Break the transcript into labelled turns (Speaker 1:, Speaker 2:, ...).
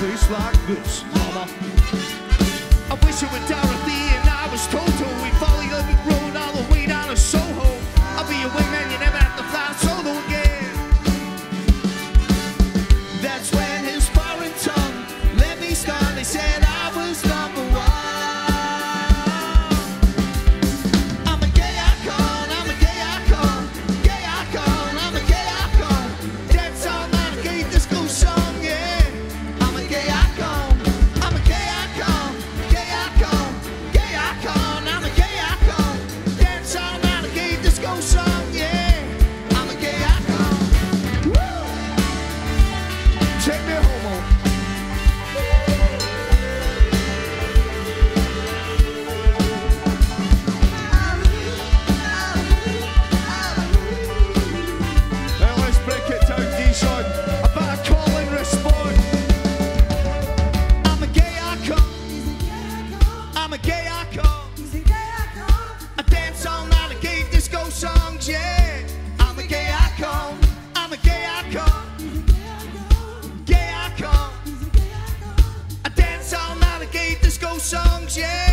Speaker 1: Tastes like this, mama. I wish it were Dorothy. songs, yeah.